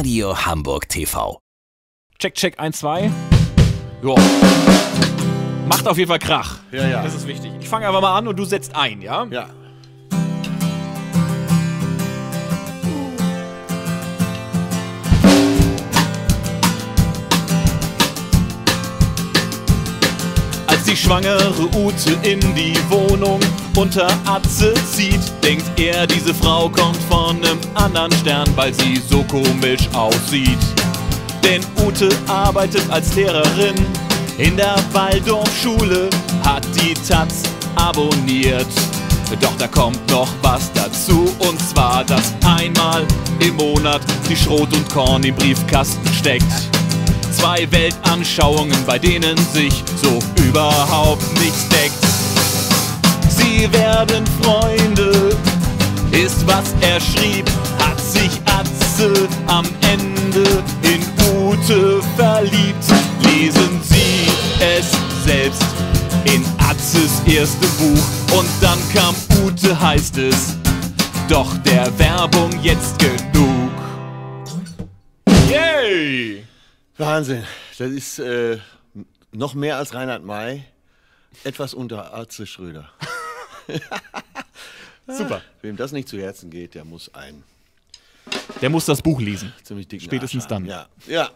Radio Hamburg TV. Check, check, 1, 2. Ja. Macht auf jeden Fall Krach. Ja, ja. Das ist wichtig. Ich fange einfach mal an und du setzt ein, ja? Ja. Als die schwangere Ute in die Wohnung unter Atze zieht, denkt er, diese Frau kommt von einem anderen Stern, weil sie so komisch aussieht. Denn Ute arbeitet als Lehrerin in der Waldorfschule, hat die Taz abonniert. Doch da kommt noch was dazu, und zwar, dass einmal im Monat die Schrot und Korn im Briefkasten steckt. Zwei Weltanschauungen, bei denen sich so überhaupt nichts. Sie werden Freunde, ist was er schrieb, hat sich Atze am Ende in Ute verliebt. Lesen Sie es selbst in Atzes erstem Buch und dann kam Ute, heißt es. Doch der Werbung jetzt genug. Yay! Wahnsinn. Das ist äh, noch mehr als Reinhard May. Etwas unter Arze Schröder. Super. Wem das nicht zu Herzen geht, der muss einen Der muss das Buch lesen. ziemlich dicken Spätestens Arsch dann. Ja. ja.